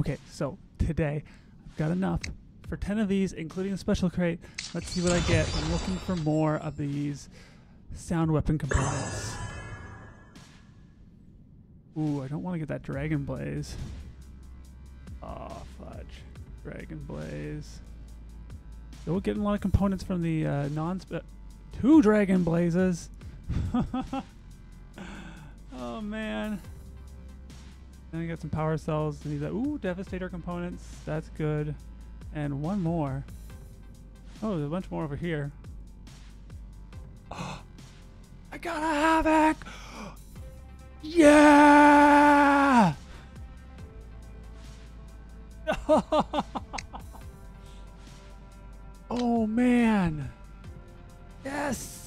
Okay, so today I've got enough for 10 of these, including a special crate. Let's see what I get. I'm looking for more of these sound weapon components. Ooh, I don't want to get that Dragon Blaze. Oh, fudge. Dragon Blaze. So we're getting a lot of components from the uh, non Two Dragon Blazes. oh, man. Then we got some power cells. And he's like, ooh, Devastator components. That's good. And one more. Oh, there's a bunch more over here. Oh, I got a Havoc! Yeah! oh, man. Yes!